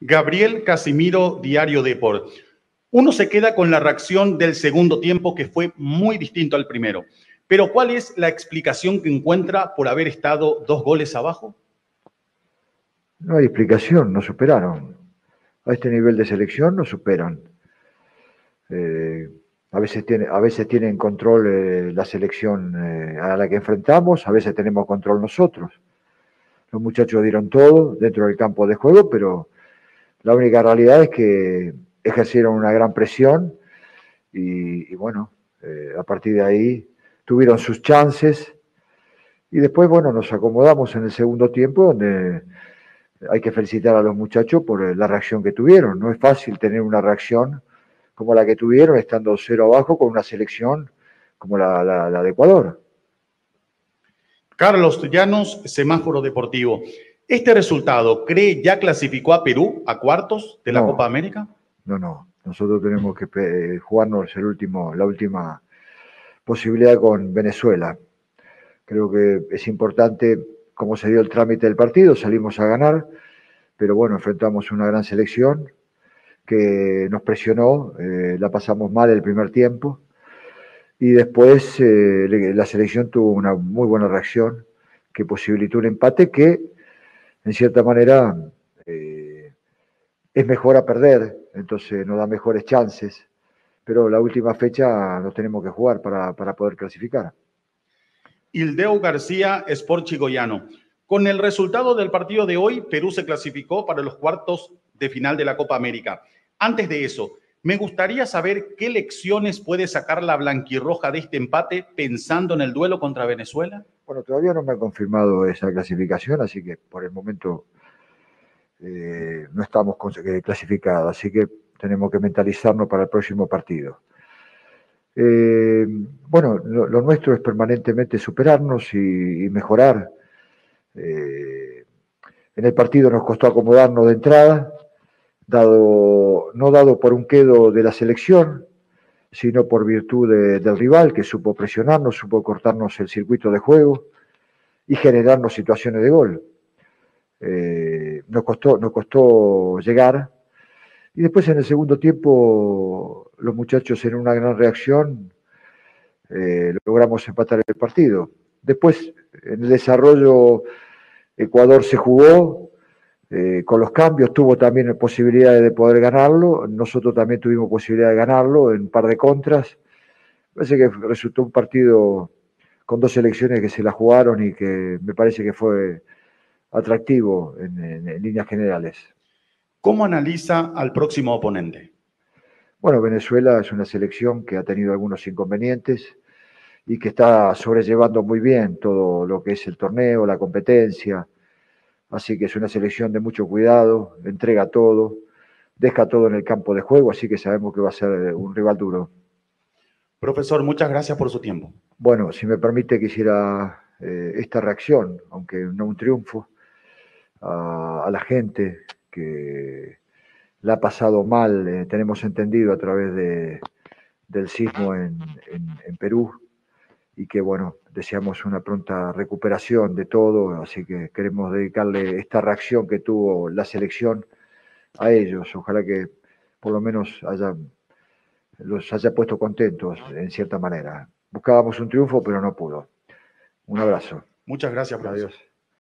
Gabriel Casimiro, Diario Deport. Uno se queda con la reacción del segundo tiempo que fue muy distinto al primero. Pero ¿cuál es la explicación que encuentra por haber estado dos goles abajo? No hay explicación, no superaron. A este nivel de selección no superan. Eh, a, veces tiene, a veces tienen control eh, la selección eh, a la que enfrentamos, a veces tenemos control nosotros. Los muchachos dieron todo dentro del campo de juego, pero la única realidad es que ejercieron una gran presión y, bueno, a partir de ahí tuvieron sus chances y después, bueno, nos acomodamos en el segundo tiempo donde hay que felicitar a los muchachos por la reacción que tuvieron. No es fácil tener una reacción como la que tuvieron estando cero abajo con una selección como la, de Ecuador. Carlos Llanos, Semáforo Deportivo. ¿Este resultado cree ya clasificó a Perú a cuartos de la Copa América? No, no. Nosotros tenemos que eh, jugarnos el último, la última posibilidad con Venezuela. Creo que es importante cómo se dio el trámite del partido, salimos a ganar, pero bueno, enfrentamos una gran selección que nos presionó, eh, la pasamos mal el primer tiempo y después eh, la selección tuvo una muy buena reacción que posibilitó un empate que en cierta manera eh, es mejor a perder, entonces nos da mejores chances, pero la última fecha nos tenemos que jugar para, para poder clasificar. Ildeo García, Sport Chigoyano. Con el resultado del partido de hoy, Perú se clasificó para los cuartos de final de la Copa América. Antes de eso, me gustaría saber qué lecciones puede sacar la blanquirroja de este empate pensando en el duelo contra Venezuela. Bueno, todavía no me ha confirmado esa clasificación, así que por el momento eh, no estamos eh, clasificados, así que tenemos que mentalizarnos para el próximo partido. Eh, bueno, lo, nuestro es permanentemente superarnos y, mejorar. en el partido nos costó acomodarnos de entrada, dado, no dado por un quedo de la selección, sino por virtud del rival que supo presionarnos, supo cortarnos el circuito de juego y generarnos situaciones de gol. Eh, nos, costó, nos costó llegar y después en el segundo tiempo los muchachos en una gran reacción eh, logramos empatar el partido. Después en el desarrollo Ecuador se jugó, eh, con los cambios tuvo también posibilidades de poder ganarlo, nosotros también tuvimos posibilidad de ganarlo en un par de contras. Parece que resultó un partido con dos selecciones que se la jugaron y que me parece que fue atractivo en, líneas generales. ¿Cómo analiza al próximo oponente? Bueno, Venezuela es una selección que ha tenido algunos inconvenientes y que está sobrellevando muy bien todo lo que es el torneo, la competencia, Así que es una selección de mucho cuidado, entrega todo, deja todo en el campo de juego, así que sabemos que va a ser eh, un rival duro. Profesor, muchas gracias por su tiempo. Bueno, si me permite, quisiera eh, esta reacción, aunque no un triunfo, a, la gente que la ha pasado mal, eh, tenemos entendido a través de, del sismo en Perú, y que bueno, deseamos una pronta recuperación de todo, así que queremos dedicarle esta reacción que tuvo la selección a ellos. Ojalá que por lo menos haya, los haya puesto contentos en cierta manera. Buscábamos un triunfo, pero no pudo. Un abrazo. Muchas gracias, Adiós.